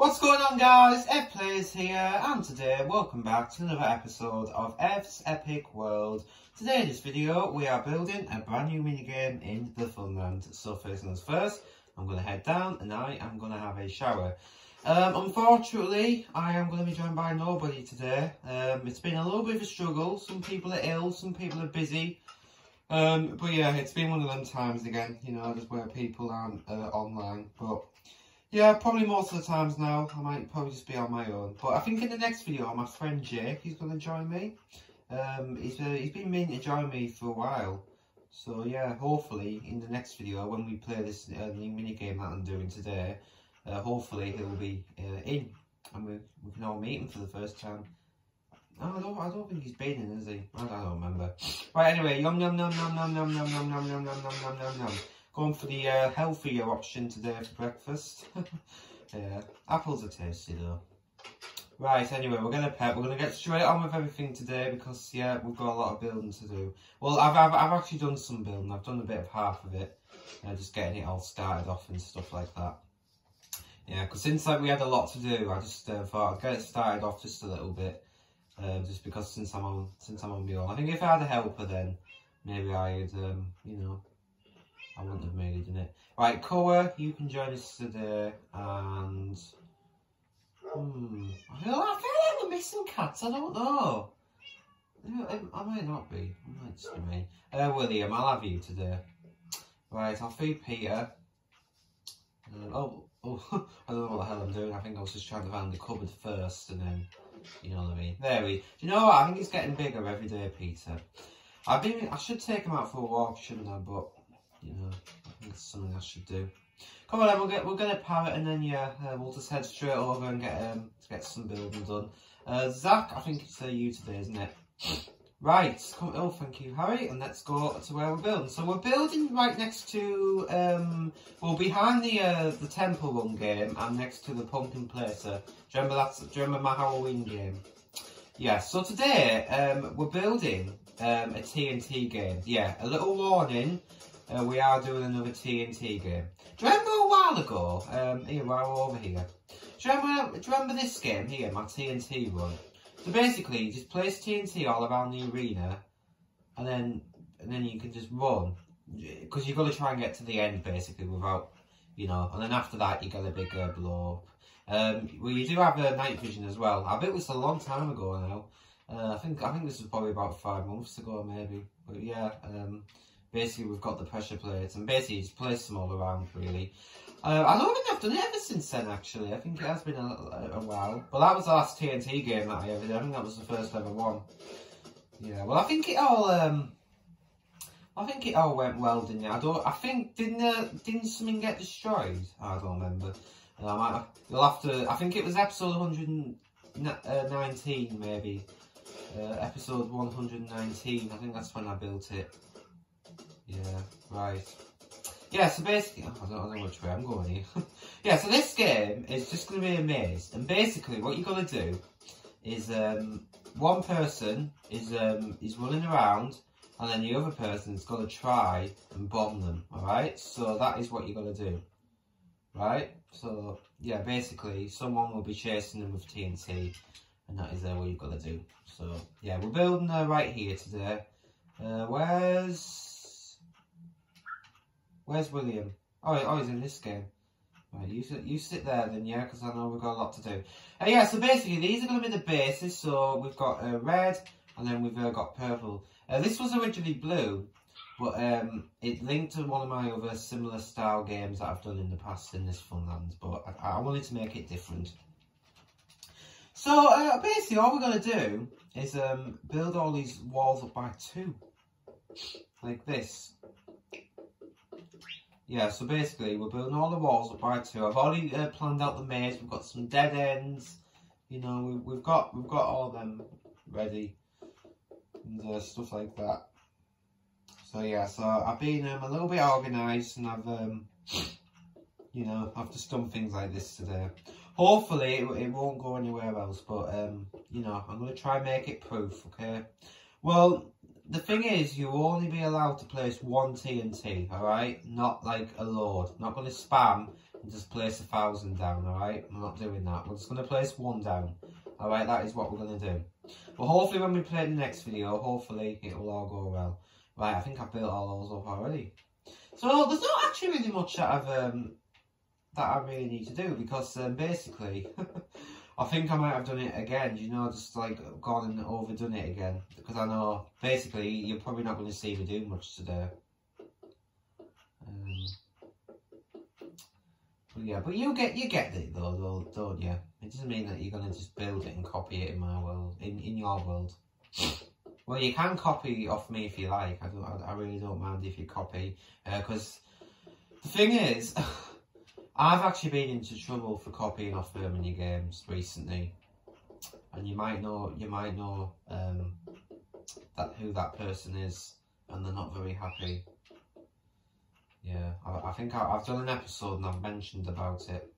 What's going on guys, Ev Plays here and today welcome back to another episode of Ev's Epic World. Today in this video we are building a brand new minigame in the Funland. So first things first, I'm going to head down and I am going to have a shower. Um, unfortunately, I am going to be joined by nobody today. Um, it's been a little bit of a struggle, some people are ill, some people are busy. Um, but yeah, it's been one of them times again, you know, just where people aren't uh, online. But yeah, probably most of the times now, I might probably just be on my own. But I think in the next video, my friend Jake, he's going to join me. Um, he's, uh, he's been meaning to join me for a while. So yeah, hopefully in the next video, when we play this uh, new mini game that I'm doing today, uh, hopefully he'll be uh, in. And we, we can all meet him for the first time. Oh, I don't, I don't think he's been in, is he? I don't remember. Right, anyway, yum yum yum yum yum yum yum yum yum yum yum yum yum yum yum. Going for the uh, healthier option today for breakfast. yeah, apples are tasty though. Right, anyway, we're gonna pet. We're gonna get straight on with everything today because yeah, we've got a lot of building to do. Well, I've I've, I've actually done some building. I've done a bit of half of it. Uh, just getting it all started off and stuff like that. Yeah, because since like we had a lot to do, I just uh, thought I'd get it started off just a little bit. Uh, just because since I'm on since I'm on my own, I think if I had a helper, then maybe I'd um, you know I wouldn't have it in it. Right, Koa, you can join us today, and hmm, I feel, I feel like we're missing cats. I don't know. I might not be. I might just be. Uh, William, I'll have you today. Right, I'll feed Peter. Oh, oh, I don't know what the hell I'm doing. I think I was just trying to find the cupboard first, and then, you know what I mean. There we. Do you know what? I think he's getting bigger every day, Peter. I've been. I should take him out for a walk, shouldn't I? But you know, I think it's something I should do. Come on, then, we'll get we'll get a parrot, and then yeah, uh, we'll just head straight over and get um get some building done. Uh, Zach, I think it's uh, you today, isn't it? Right, come, oh thank you Harry, and let's go to where we're building. So we're building right next to, um, well behind the uh, the Temple Run game and next to the Pumpkin Placer. Do you remember that, do you remember my Halloween game? Yeah, so today um, we're building um, a TNT game. Yeah, a little warning, uh, we are doing another TNT game. Do you remember a while ago, um, here, while we're over here, do you, remember, do you remember this game here, my TNT run? So basically, you just place TNT all around the arena, and then and then you can just run. Because you've got to try and get to the end, basically, without, you know, and then after that, you get a bigger blow up. Um, well, you do have a night vision as well. I bet it was a long time ago now. Uh, I think I think this was probably about five months ago, maybe. But yeah, um, basically we've got the pressure plates and basically just place them all around really. Uh, I don't think I've done it ever since then actually, I think it has been a, a, while. But that was the last TNT game that I ever did, I think that was the first ever one. Yeah, well I think it all, um, I think it all went well, didn't it? I don't, I think, didn't, uh, didn't something get destroyed? I don't remember. And I might, you'll have to, I think it was episode 119 maybe. Uh, episode 119, I think that's when I built it. Yeah, right. Yeah, so basically, oh, I, don't, I don't know which way I'm going here. yeah, so this game is just going to be a maze. And basically, what you're going to do is um, one person is um, is running around and then the other person's to try and bomb them, alright? So that is what you're going to do, right? So, yeah, basically, someone will be chasing them with TNT and that is uh, what you've got to do. So, yeah, we're building uh, right here today. Uh, where's... Where's William? Oh, oh, he's in this game. Right, you sit, you sit there then, yeah, because I know we've got a lot to do. Uh, yeah, so basically these are going to be the bases. So we've got uh, red and then we've uh, got purple. Uh, this was originally blue, but um, it linked to one of my other similar style games that I've done in the past in this Funland. But I, I wanted to make it different. So uh, basically all we're going to do is um, build all these walls up by two. Like this yeah, so basically we're building all the walls up by two. I've already uh, planned out the maze. We've got some dead ends. You know, we, have got we've got all them ready and uh, stuff like that. So yeah, so I've been um, a little bit organised and I've um, you know I've just done things like this today. Hopefully it, it won't go anywhere else, but um, you know I'm gonna try and make it proof. Okay. Well, the thing is, you'll only be allowed to place one TNT, alright? Not like a load. Not going to spam and just place a thousand down, alright? I'm not doing that. We're just going to place one down. Alright, that is what we're going to do. But hopefully when we play the next video, hopefully it will all go well. Right, I think I've built all those up already. So there's not actually really much that I've um, that I really need to do because um, basically I think I might have done it again, you know, just like gone and overdone it again. Because I know, basically, you're probably not going to see me do much today. Um, but yeah, but you get you get it though, though, don't you? It doesn't mean that you're going to just build it and copy it in my world, in, in your world. Well, you can copy off me if you like. I don't. I, I really don't mind if you copy, because uh, the thing is. I've actually been into trouble for copying off Vermini games recently, and you might know you might know um, that who that person is, and they're not very happy. Yeah, I, I think I, have done an episode and I've mentioned about it,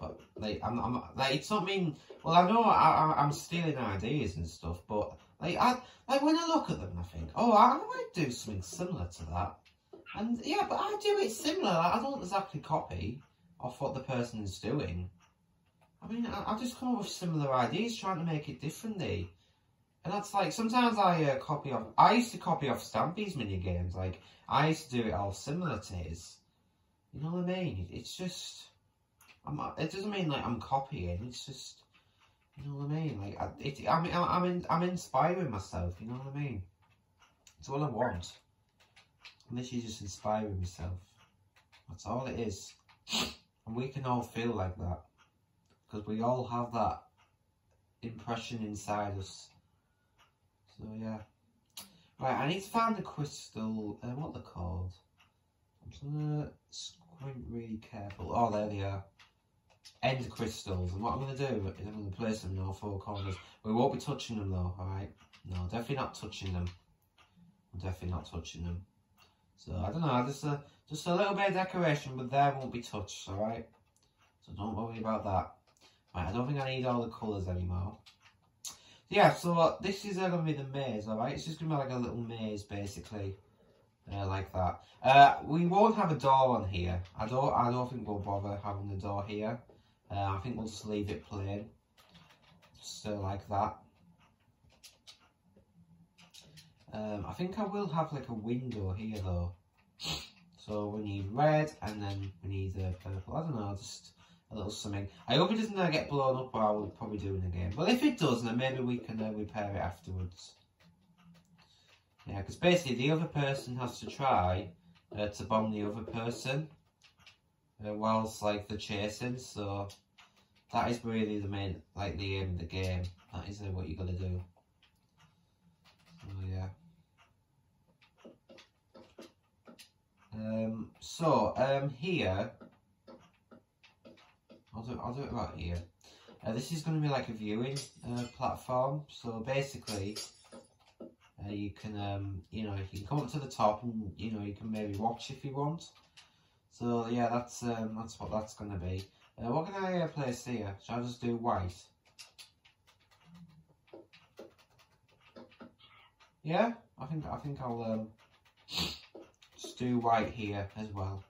but like I'm, I'm like it's not mean. Well, I know I, am stealing ideas and stuff, but like I like when I look at them, I think, oh, I might do something similar to that. And yeah, but I do it similar. I don't exactly copy off what the person's doing. I mean, I, I just come up with similar ideas, trying to make it differently. And that's like, sometimes I uh, copy off, I used to copy off Stampy's mini games. Like, I used to do it all similar to his. You know what I mean? It's just, I'm, it doesn't mean like I'm copying. It's just, you know what I mean? Like, I, it, I mean, I'm, in, I'm inspiring myself. You know what I mean? It's all I want. Literally just inspiring myself. That's all it is. And we can all feel like that. Because we all have that impression inside us. So yeah. Right, I need to find the crystal, uh, what they're called. I'm gonna squint really careful. Oh, there they are. End crystals. And what I'm gonna do is I'm gonna place them in all four corners. We won't be touching them though, alright? No, definitely not touching them. I'm definitely not touching them. So I don't know, just a just a little bit of decoration, but there won't be touched, alright? So don't worry about that. Right, I don't think I need all the colours anymore. Yeah, so this is uh, going to be the maze, alright? It's just going to be like a little maze, basically. Uh, like that. Uh, we won't have a door on here. I don't I don't think we'll bother having the door here. Uh, I think we'll just leave it plain. So like that. Um, I think I will have like a window here though. So we need red and then we need a purple. I don't know, just a little something. I hope it doesn't uh, get blown up or I will probably do it again. But if it does, then maybe we can uh, repair it afterwards. Yeah, because basically the other person has to try uh, to bomb the other person uh, whilst like they're chasing. So that is really the main, like the aim of the game. That is uh, what you got to do. So yeah. Um, so, um, here, I'll do, I'll do it right here. Uh, this is going to be like a viewing uh, platform. So basically, uh, you can, um, you know, you can come up to the top and, you know, you can maybe watch if you want. So yeah, that's um, that's what that's going to be. Uh, what can I uh, place here? Shall I just do white? Yeah, I think I think I'll um, do white here as well.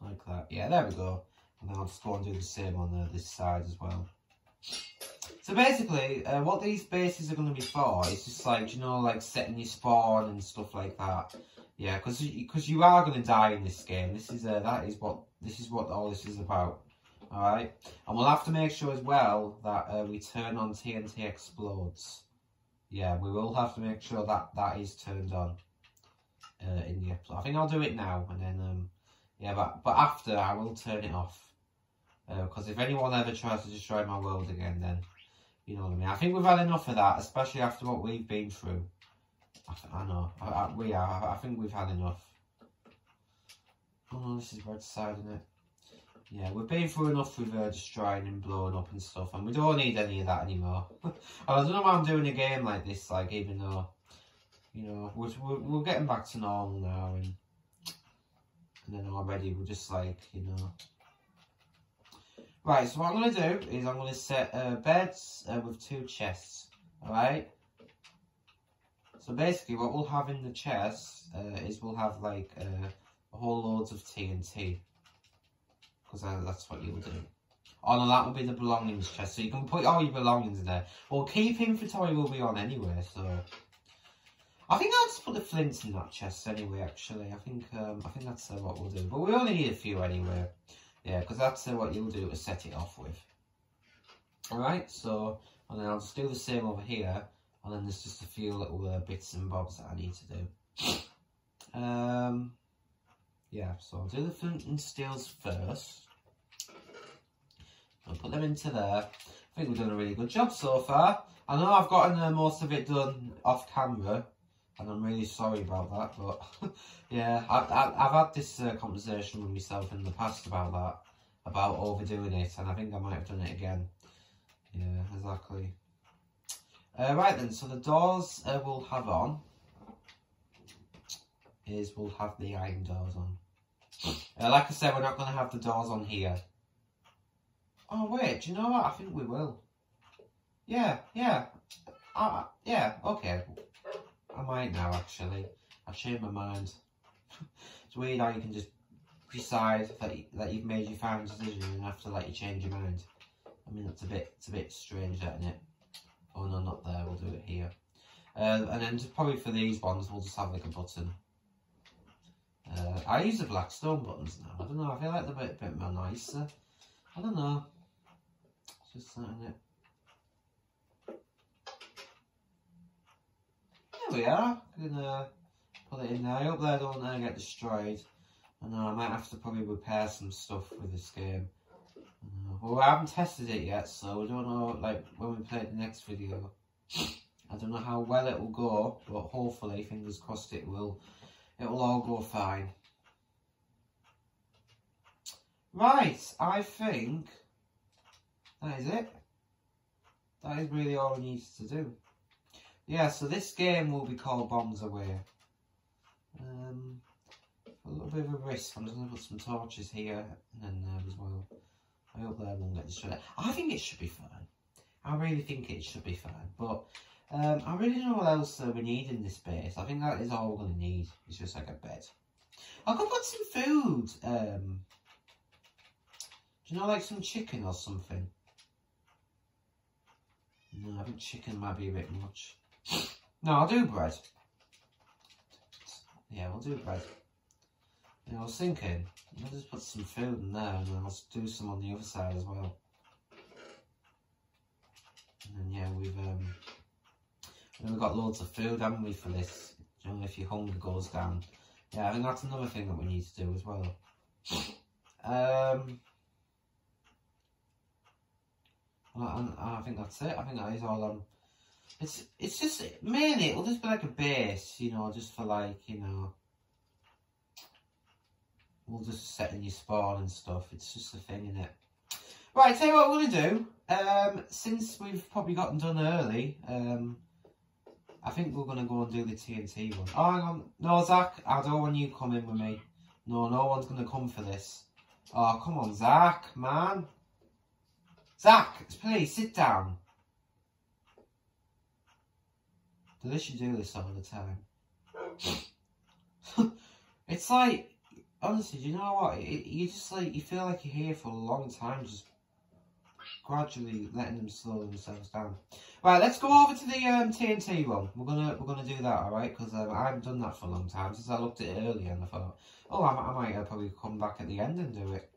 Like that. Yeah, there we go. And then I'll just go and do the same on the, this side as well. So basically, uh, what these bases are going to be for is just like, you know, like setting your spawn and stuff like that. Yeah, because because you are going to die in this game. This is uh, that is what this is what all this is about. All right, and we'll have to make sure as well that uh, we turn on TNT explodes. Yeah, we will have to make sure that that is turned on uh, in the episode. I think I'll do it now and then, um, yeah, but, but after I will turn it off. Because uh, if anyone ever tries to destroy my world again, then, you know what I mean. I think we've had enough of that, especially after what we've been through. I, I know, I, I, we are, I, think we've had enough. Oh this is red side, isn't it? Yeah, we've been through enough with uh, destroying and blowing up and stuff, and we don't need any of that anymore. I don't know why I'm doing a game like this, like, even though you know, we're, we're, we're getting back to normal now and, and then already we're just like, you know. Right, so what I'm going to do is I'm going to set uh, beds uh, with two chests, alright? So basically what we'll have in the chest uh, is we'll have like uh, whole loads of TNT. Because that's what you'll do. Oh no, that will be the belongings chest. So you can put all your belongings in there. Well, keep inventory will be on anyway, so... I think I'll just put the flints in that chest anyway, actually. I think um, I think that's uh, what we'll do. But we only need a few anyway. Yeah, because that's uh, what you'll do to set it off with. Alright, so... And then I'll just do the same over here. And then there's just a few little uh, bits and bobs that I need to do. Um, yeah, so I'll do the flint and steels first. I'll put them into there. I think we've done a really good job so far. I know I've gotten uh, most of it done off camera. And I'm really sorry about that. But yeah, I've, I've had this uh, conversation with myself in the past about that. About overdoing it. And I think I might have done it again. Yeah, exactly. Uh, right then, so the doors uh, we'll have on is we'll have the iron doors on. Uh, like I said, we're not going to have the doors on here. Oh wait, do you know what? I think we will. Yeah, yeah. Uh, yeah, okay. I might now actually. I've changed my mind. it's weird how you can just decide that, you, that you've made your final decision and have to let you change your mind. I mean, it's a bit, it's a bit strange, isn't it? Oh no, not there, we'll do it here. Uh, and then probably for these ones, we'll just have like a button. Uh, I use the Blackstone buttons now. I don't know, I feel like they're a bit, bit more nicer. I don't know. Just something it. We are. Gonna put it in there. I hope they don't uh, get destroyed. I know I might have to probably repair some stuff with this game. Well, I haven't tested it yet, so we don't know, like, when we play the next video. I don't know how well it will go, but hopefully, fingers crossed it will. It will all go fine. Right, I think that is it. That is really all we need to do. Yeah, so this game will be called Bombs Away. Um, a little bit of a risk. I'm just going to put some torches here and then there as well. I hope that won't get destroyed. I think it should be fine. I really think it should be fine. But um, I really don't know what else uh, we need in this base. I think that is all we're going to need. It's just like a bed. I could put some food. Um, do you know, like some chicken or something? No, I think chicken might be a bit much. No, I'll do bread. Yeah, we'll do bread. Yeah, I was thinking, I'll just put some food in there and then I'll do some on the other side as well. And then yeah, we've um we've got loads of food, haven't we, for this? You know, if your hunger goes down. Yeah, I think that's another thing that we need to do as well. Um well, I, I think that's it. I think that is all um it's it's just mainly it'll just be like a base, you know, just for like, you know we'll just set in your spawn and stuff. It's just a thing, isn't it? Right, tell you what we're to do. Um, since we've probably gotten done early, um, I think we're going to go and do the TNT one. Oh, hang on. No, Zach, I don't want you coming with me. No, no one's going to come for this. Oh, come on, Zach, man. Zach, please, sit down. Do they should do this all the time? it's like, honestly, you know what? It, you just like you feel like you're here for a long time, just gradually letting them slow themselves down. Right, let's go over to the um, TNT one. We're gonna we're gonna do that, all right? Because um, I haven't done that for a long time since I looked at it earlier and I thought, oh, I, I might uh, probably come back at the end and do it.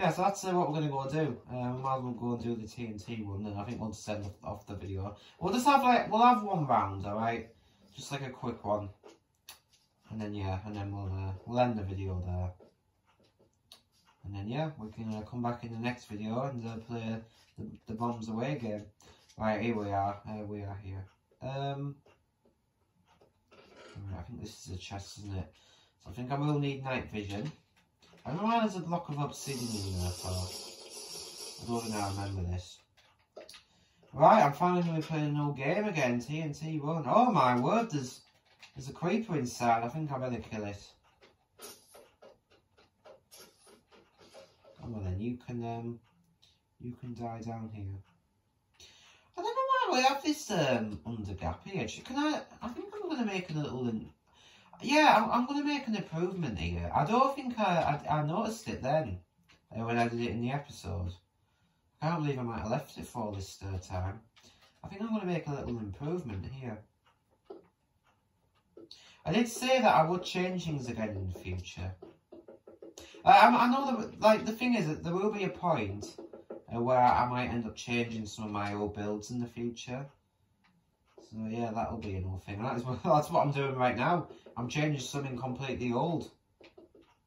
Yeah, so that's uh, what we're gonna go and do. Um, we might as well go and do the TNT one, and I think we'll send off the video. We'll just have like we'll have one round, all right? Just like a quick one. And then yeah, and then we'll uh, we'll end the video there. And then yeah, we can uh, come back in the next video and uh, play the, the bombs away game. Right, here we are. Uh, we are here. Um, I think this is a chest, isn't it? So I think I will need night vision. I don't know there's a block of obsidian in there for. I don't think I remember this. Right, I'm finally going to be playing an old game again, TNT 1. Oh my word, there's there's a creeper inside. I think I better kill it. Come on then, you can um, you can die down here. I don't know why we have this um under gap here. Can I? I think I'm going to make a little. Yeah, I'm, I'm going to make an improvement here. I don't think I, I, I noticed it then uh, when I did it in the episode. I can't believe I might have left it for this third time. I think I'm going to make a little improvement here. I did say that I would change things again in the future. I, I know that, like, the thing is that there will be a point uh, where I might end up changing some of my old builds in the future. So yeah, that'll be another thing. That is what, that's what I'm doing right now. I'm changing something completely old.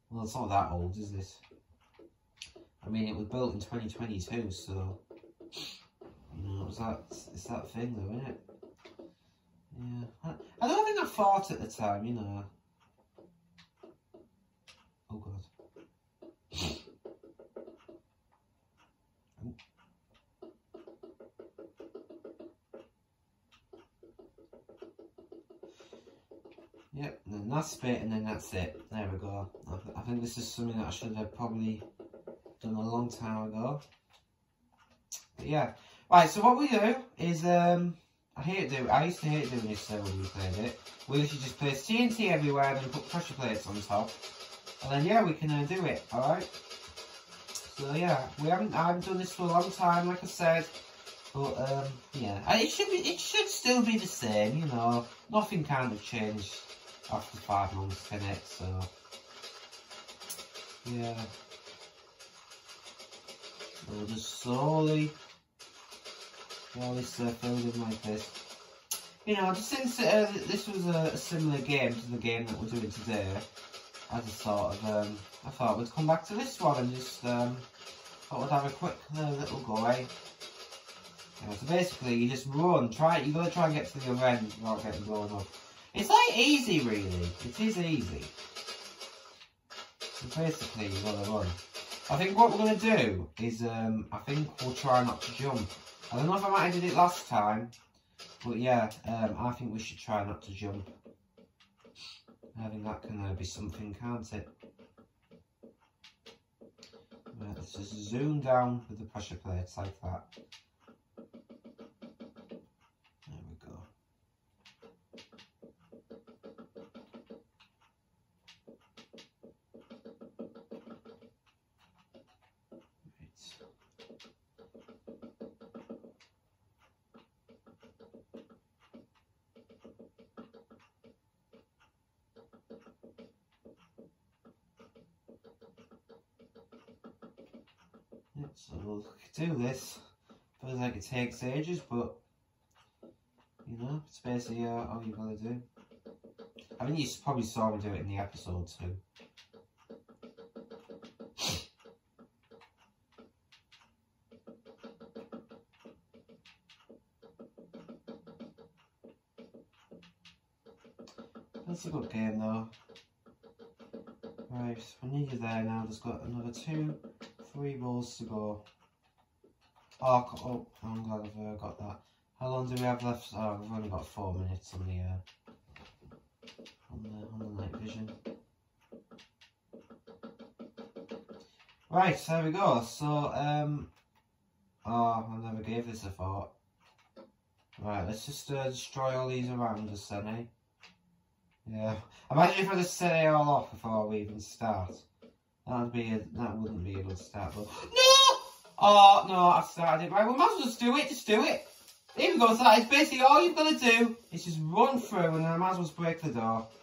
Well, it's not that old, is it? I mean, it was built in 2022, so... You know, it's that, it's that thing though, isn't it? Yeah. I, I don't think I thought at the time, you know. Oh god. Yep, and then that's bit, and then that's it. There we go. I, think this is something that I should have probably done a long time ago. But yeah. Right, so what we do is, um, I hate do. I used to hate doing this so when we played it. We literally just place TNT everywhere and then put pressure plates on top. And then yeah, we can uh, do it, alright? So yeah, we haven't I haven't done this for a long time, like I said. But um yeah. It should be it should still be the same, you know. Nothing kind of changed after five months in it, so yeah. We'll just slowly, slowly circle in like this. You know, just since uh, this was a, similar game to the game that we're doing today, I just thought of, um, I thought we'd come back to this one and just, um, thought we'd have a quick uh, little go, eh? Yeah, so basically, you just run, try, you gotta try and get to the other end without getting blown up. It's like easy really. It is easy. So basically you gotta run. I think what we're gonna do is um I think we'll try not to jump. I don't know if I might have did it last time. But yeah, um, I think we should try not to jump. I think that can uh, be something, can't it? Let's just zoom down with the pressure plates like that. So do this. Feels like it takes ages, but you know, it's basically uh, all you've gotta do. I mean, you probably saw me do it in the episode too. That's a good game though. Right, I need you there now. There's got another two three balls to go. Oh, oh I'm glad I've uh, got that. How long do we have left? Oh, we've only got four minutes on the, uh, on the, on the night vision. Right, there we go. So, um, oh, I never gave this a thought. Right, let's just uh, destroy all these around us then, eh? Yeah. Imagine if I just set it all off before we even start. That'd be a, that wouldn't be a good start, but no! Oh no, I started right. We might as well just do it. Just do it. Here we go. So that is basically all you've got to do is just run through, and then I might as well break the door.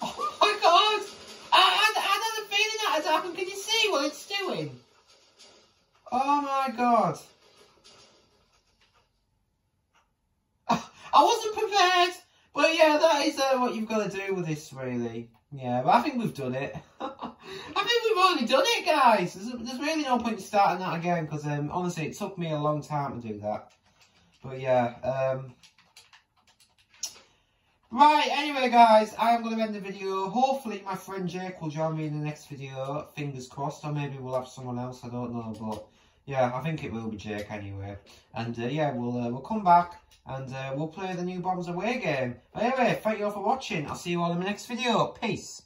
Oh my god! I, I, I had a feeling that had happened. Can you see what it's doing? Oh my god! I wasn't prepared, but yeah, that is uh, what you've got to do with this, really. Yeah, but I think we've done it. I we've already done it, guys. There's, there's really no point in starting that again because um, honestly, it took me a long time to do that. But yeah, um, Right, anyway guys, I am going to end the video. Hopefully my friend Jake will join me in the next video. Fingers crossed, or maybe we'll have someone else, I don't know. But yeah, I think it will be Jake anyway. And uh, yeah, we'll uh, we'll come back and uh, we'll play the new Bombs Away game. But anyway, thank you all for watching. I'll see you all in the next video. Peace.